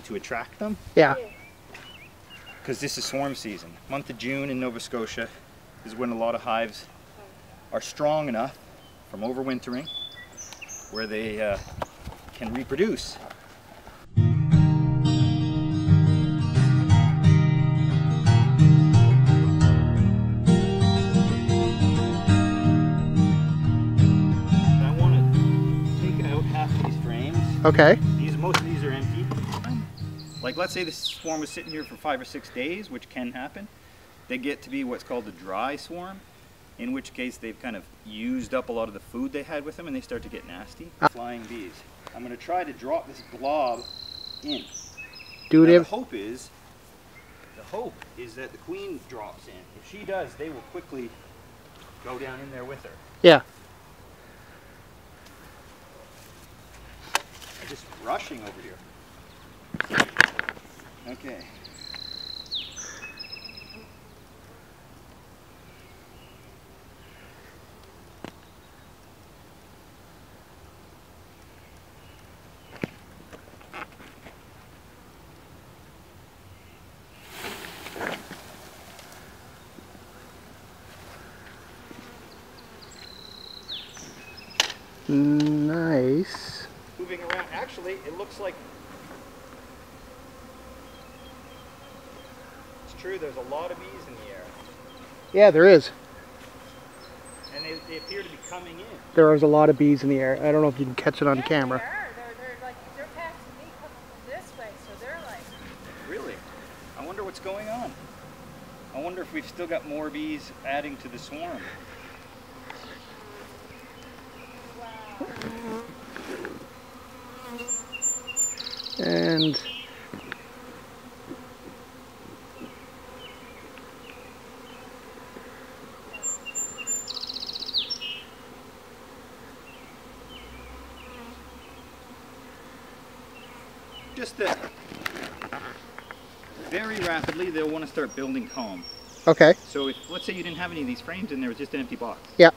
to attract them Yeah. because this is swarm season. Month of June in Nova Scotia is when a lot of hives are strong enough from overwintering where they uh, can reproduce. I want to take out half these frames Okay. Like let's say this swarm was sitting here for five or six days, which can happen. They get to be what's called a dry swarm, in which case they've kind of used up a lot of the food they had with them and they start to get nasty. Uh. Flying bees. I'm going to try to drop this blob in. Do it Now, the hope is, the hope is that the queen drops in. If she does, they will quickly go down in there with her. Yeah. I'm just rushing over here. Okay. Nice. moving around. Actually, it looks like true. There's a lot of bees in the air, Yeah, there is. and they, they appear to be coming in. There is a lot of bees in the air. I don't know if you can catch it on yeah, camera. They are. They're, they're like they're passing me coming this way, so they're like Really? I wonder what's going on. I wonder if we've still got more bees adding to the swarm. wow. And Just that very rapidly they'll want to start building comb. okay. So if let's say you didn't have any of these frames and there it was just an empty box. Yeah.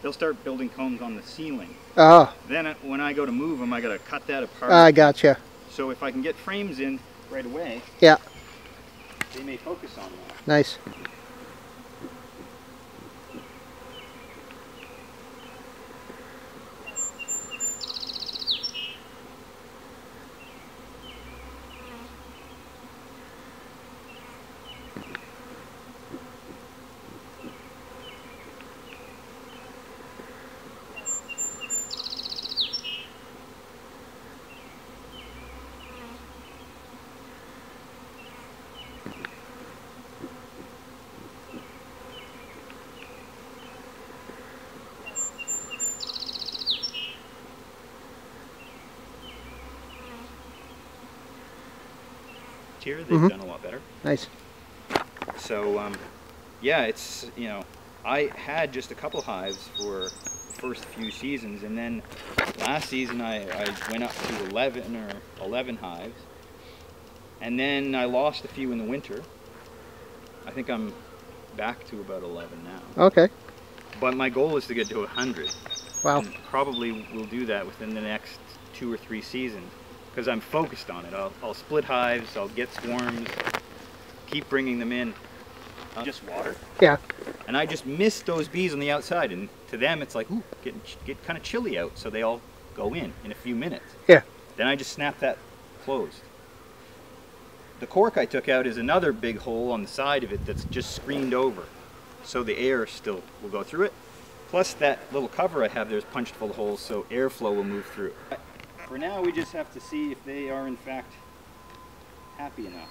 They'll start building combs on the ceiling. Oh, Then uh, when I go to move them, I gotta cut that apart. I gotcha. So if I can get frames in right away, Yeah. they may focus on that. Nice. Here they've Mhm. done a lot better. Nice. So um, yeah, it's you know I had just a couple hives for the first few seasons, and then last season I, I went up to 11 or 11 hives, and then I lost a few in the winter. I think I'm back to about 11 now. Okay. But my goal is to get to 100. Wow. And probably will do that within the next two or three seasons because I'm focused on it. I'll, I'll split hives, I'll get swarms, keep bringing them in. Uh, just water. Yeah. And I just miss those bees on the outside, and to them it's like, ooh, getting get kind of chilly out, so they all go in in a few minutes. Yeah. Then I just snap that closed. The cork I took out is another big hole on the side of it that's just screened over, so the air still will go through it. Plus that little cover I have there is punched full of holes, so airflow will move through. For now, we just have to see if they are in fact happy enough.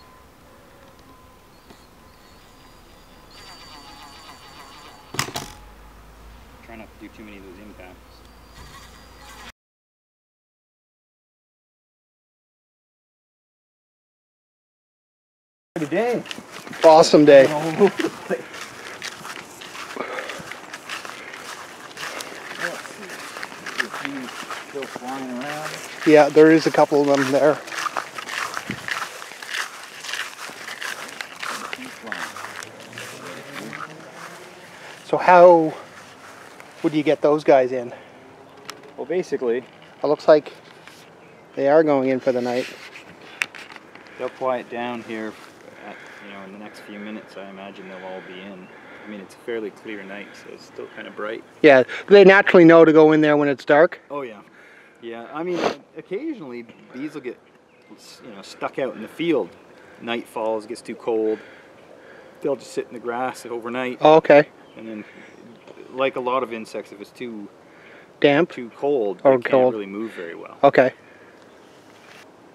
Try not to do too many of those impacts. Today. Awesome day. all over the place. Let's see. A few still flying around. Yeah, there is a couple of them there. So how would you get those guys in? Well, basically, It looks like they are going in for the night. they'll quiet down here. At, you know, in the next few minutes, I imagine they'll all be in. I mean, it's a fairly clear night, so it's still kind of bright. Yeah. They naturally know to go in there when it's dark. Oh yeah, yeah. I mean, occasionally bees will get, you know, stuck out in the field. Night falls, gets too cold. They'll just sit in the grass overnight, Oh, okay. and then, like a lot of insects, if it's too Damp. too cold, Or they can't cold. really move very well. Okay.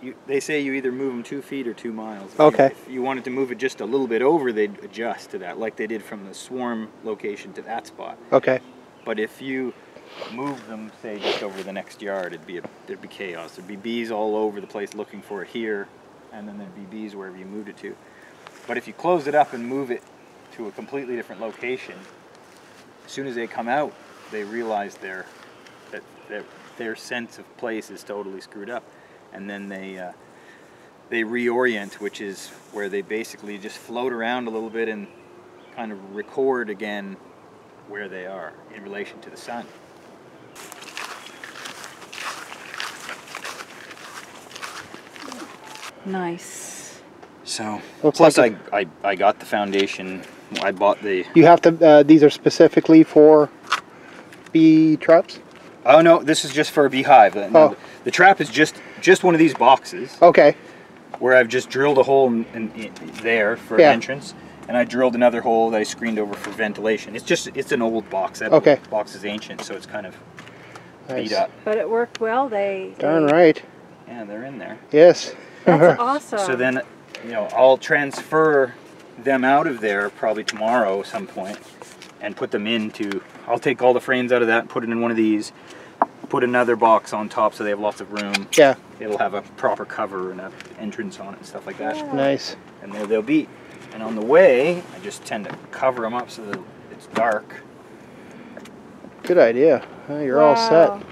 You, they say you either move them two feet or two miles. If Okay. You, if you wanted to move it just a little bit over, they'd adjust to that, like they did from the swarm location to that spot. Okay. But if you move them, say just over the next yard, it'd be a, there'd be chaos. There'd be bees all over the place looking for it here, and then there'd be bees wherever you moved it to. But if you close it up and move it to a completely different location, as soon as they come out, they realize their that their, their sense of place is totally screwed up, and then they uh, they reorient, which is where they basically just float around a little bit and kind of record again where they are in relation to the sun. Nice. So Looks plus like I, I I got the foundation. I bought the You have to. Uh, these are specifically for bee traps. oh no this is just for a beehive. The, Oh. the trap is just just one of these boxes Okay. where I've just drilled a hole in, in, in there for Yeah. an entrance, and I drilled another hole that I screened over for ventilation. It's just it's an old box. That Okay. box is ancient, so it's kind of Nice. beat up. But it worked well. They. Darn they- right. Yeah, they're in there. Yes. That's awesome. So then, you know, I'll transfer them out of there probably tomorrow at some point and put them into. I'll take all the frames out of that and put it in one of these. Put another box on top so they have lots of room. Yeah. It'll have a proper cover and a entrance on it and stuff like that. Nice. And there they'll be. And on the way, I just tend to cover them up so that it's dark. Good idea. Well, you're all set. Wow.